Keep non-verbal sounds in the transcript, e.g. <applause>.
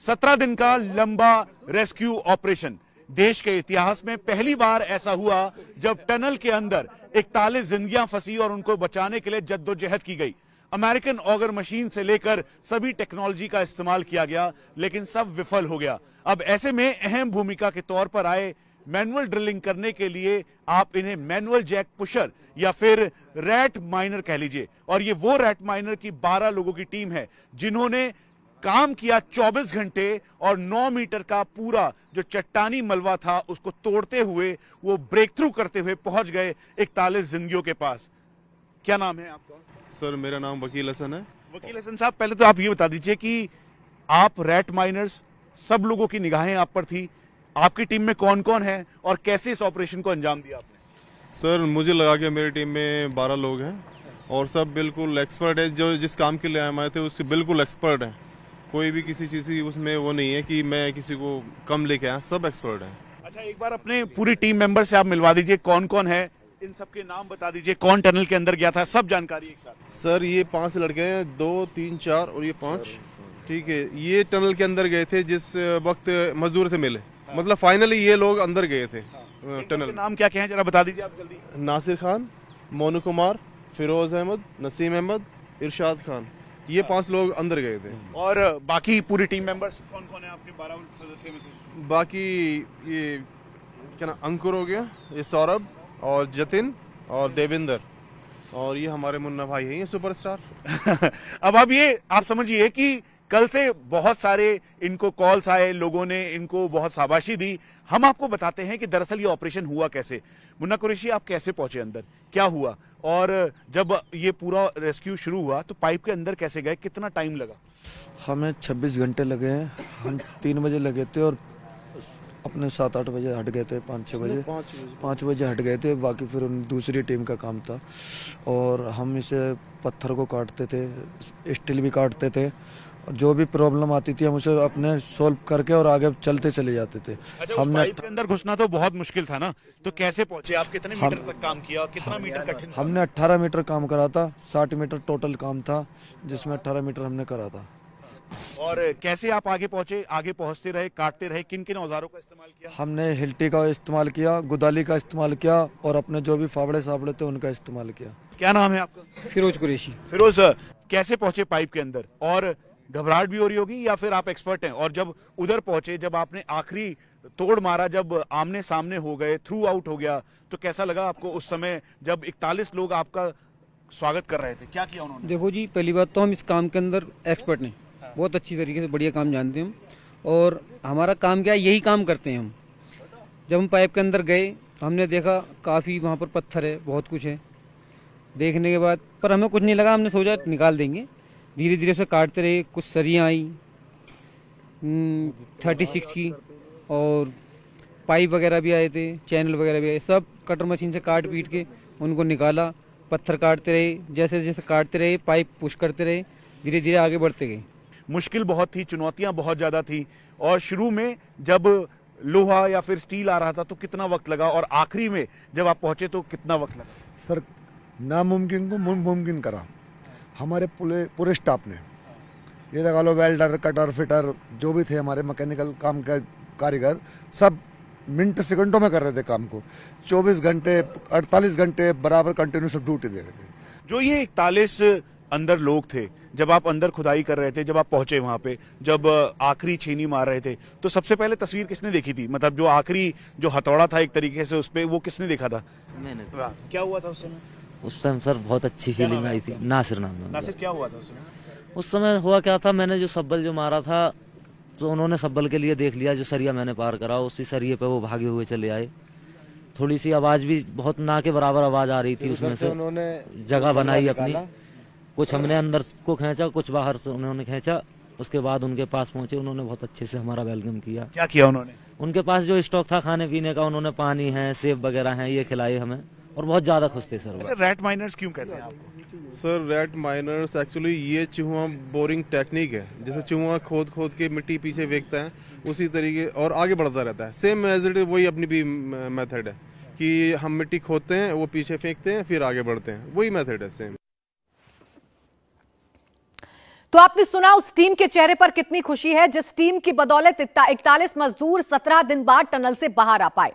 सत्रह दिन का लंबा रेस्क्यू ऑपरेशन। देश के इतिहास में पहली बार ऐसा हुआ जब टनल के अंदर इकतालीस जिंदगियाँ फंसी और उनको बचाने के लिए जद्दोजहद की गई। अमेरिकन ऑगर मशीन से लेकर सभी टेक्नोलॉजी का इस्तेमाल किया गया, लेकिन सब विफल हो गया। अब ऐसे में अहम भूमिका के तौर पर आए मैनुअल ड्रिलिंग करने के लिए आप इन्हें मैनुअल जैक पुशर या फिर रैट माइनर कह लीजिए। और ये वो रैट माइनर की 12 लोगों की टीम है, जिन्होंने काम किया 24 घंटे और 9 मीटर का पूरा जो चट्टानी मलबा था उसको तोड़ते हुए वो ब्रेक थ्रू करते हुए पहुँच गए इकतालीस जिंदगियों के पास। क्या नाम है आपका? सर मेरा नाम वकील हसन है। वकील हसन साहब पहले तो आप ये बता दीजिए कि आप रैट माइनर्स सब लोगों की निगाहें आप पर थी। आपकी टीम में कौन कौन है और कैसे इस ऑपरेशन को अंजाम दिया आपने? सर मुझे लगा कि मेरी टीम में बारह लोग हैं और सब बिल्कुल एक्सपर्ट है। जो जिस काम के लिए हम आए थे उसके बिल्कुल एक्सपर्ट हैं। कोई भी किसी चीज़ की उसमें वो नहीं है कि मैं किसी को कम लेके आया सब एक्सपर्ट हैं। अच्छा एक बार अपने पूरी टीम मेंबर से आप मिलवा दीजिए कौन कौन है? इन सबके नाम बता दीजिए कौन टनल के अंदर गया था सब जानकारी एक साथ। सर ये पाँच लड़के हैं दो तीन चार और ये पाँच। ठीक है ये टनल के अंदर गए थे जिस वक्त मजदूर से मिले। हाँ। मतलब फाइनली ये लोग अंदर गए थे इन टनल नाम क्या क्या है जरा बता दीजिए आप जल्दी। नासिर खान मोनू कुमार फिरोज अहमद नसीम अहमद इरशाद खान। ये पाँच लोग अंदर गए थे। और बाकी पूरी टीम मेंबर्स कौन कौन है आपके बारह सदस्य में से? बाकी ये क्या ना अंकुर हो गया ये सौरभ और जतिन और देवेंद्र। और ये हमारे मुन्ना भाई हैं ये सुपरस्टार <laughs> अब आप ये आप समझिए कि कल से बहुत सारे इनको कॉल्स आए, लोगों ने इनको बहुत शाबाशी दी। हम आपको बताते हैं कि दरअसल ये ऑपरेशन हुआ कैसे। मुन्ना कुरेशी, आप कैसे पहुँचे अंदर? क्या हुआ? और जब ये पूरा रेस्क्यू शुरू हुआ तो पाइप के अंदर कैसे गए? कितना टाइम लगा? हमें 26 घंटे लगे हैं। हम तीन बजे लगे थे और अपने सात आठ बजे हट गए थे पाँच छः बजे। पाँच बजे। हट गए थे बाकी फिर उन दूसरी टीम का काम था। और हम इसे पत्थर को काटते थे स्टील भी काटते थे। जो भी प्रॉब्लम आती थी हम उसे अपने सोल्व करके और आगे चलते चले जाते थे। अच्छा हमने पाइप के अंदर घुसना तो बहुत मुश्किल था ना? तो कैसे पहुँचे आप? कितने मीटर तक काम किया? कितना मीटर कठिन था? हमने 18 मीटर काम करा था 60 मीटर टोटल काम था जिसमें 18 मीटर हमने करा था। और कैसे आप आगे पहुँचे? आगे पहुँचते रहे काटते रहे किन किन औजारों का इस्तेमाल किया? हमने हिल्टी का इस्तेमाल किया गुदाली का इस्तेमाल किया और अपने जो भी फावड़े सावड़े थे उनका इस्तेमाल किया। क्या नाम है आपका? फिरोज कुरेशी। फिरोज कैसे पहुँचे पाइप के अंदर? और घबराहट भी हो रही होगी या फिर आप एक्सपर्ट हैं? और जब उधर पहुँचे जब आपने आखिरी तोड़ मारा जब आमने सामने हो गए थ्रू आउट हो गया तो कैसा लगा आपको उस समय जब 41 लोग आपका स्वागत कर रहे थे? क्या किया उन्होंने? देखो जी पहली बात तो हम इस काम के अंदर एक्सपर्ट नहीं। बहुत अच्छी तरीके से बढ़िया काम जानते हैं हम। और हमारा काम क्या है, यही काम करते हैं हम। जब हम पाइप के अंदर गए तो हमने देखा काफ़ी वहाँ पर पत्थर है, बहुत कुछ है। देखने के बाद, पर हमें कुछ नहीं लगा, हमने सोचा निकाल देंगे। धीरे धीरे से काटते रहे, कुछ सरियाँ आई थर्टी सिक्स की, और पाइप वगैरह भी आए थे, चैनल वगैरह भी आए, सब कटर मशीन से काट पीट के उनको निकाला, पत्थर काटते रहे जैसे जैसे काटते रहे, पाइप पुश करते रहे धीरे धीरे आगे बढ़ते गए। मुश्किल बहुत थी चुनौतियाँ बहुत ज़्यादा थी। और शुरू में जब लोहा या फिर स्टील आ रहा था तो कितना वक्त लगा और आखिरी में जब आप पहुँचे तो कितना वक्त लगा? सर नामुमकिन को मुमकिन करा। हमारे पूरे पूरे स्टाफ ने। ये लगा लो वेल्डर कटर फिटर जो भी थे हमारे मैकेनिकल काम के कारीगर सब मिनट सेकंडों में कर रहे थे काम को। 24 घंटे 48 घंटे बराबर कंटिन्यूस ड्यूटी दे रहे थे। जो ये इकतालीस अंदर लोग थे जब आप अंदर खुदाई कर रहे थे जब आप पहुँचे वहाँ पे जब आखिरी छीनी मार रहे थे तो सबसे पहले तस्वीर किसने देखी थी? मतलब जो आखिरी जो हथौड़ा था एक तरीके से उस पर वो किसने देखा था? मैंने क्या हुआ था उस समय? उस समय सर बहुत अच्छी फीलिंग आई थी। नासिर नाम नासिर क्या हुआ था उस समय? उस समय हुआ क्या था? मैंने जो सब्बल जो मारा था तो उन्होंने सब्बल के लिए देख लिया जो सरिया मैंने पार करा उसी सरिये पे वो भागे हुए चले आए। थोड़ी सी आवाज़ भी बहुत ना के बराबर आवाज़ आ रही थी उसमें से उन्होंने जगह बनाई अपनी। कुछ हमने अंदर को खींचा कुछ बाहर से उन्होंने खींचा उसके बाद उनके पास पहुँचे उन्होंने बहुत अच्छे से हमारा वेलकम किया। क्या किया उन्होंने? उनके पास जो स्टॉक था खाने पीने का उन्होंने पानी है सेब वगैरह है ये खिलाए हमें और बहुत ज़्यादा खुश थे सर वो। अच्छा रैट माइनर्स क्यों कहते हैं आपको? सर रेड माइनर्स एक्चुअली ये चूहा बोरिंग टेक्निक है। जैसे चूहा खोद खोद के मिट्टी पीछे फेंकता है उसी तरीके और आगे बढ़ता रहता है। सेम एज इट वही अपनी भी मेथड है कि हम मिट्टी खोदते हैं वो पीछे फेंकते हैं फिर आगे बढ़ते हैं। वही मेथड है सेम तो आपने सुना उस टीम के चेहरे पर कितनी खुशी है, जिस टीम की बदौलत इकतालीस मजदूर सत्रह दिन बाद टनल से बाहर आ पाए।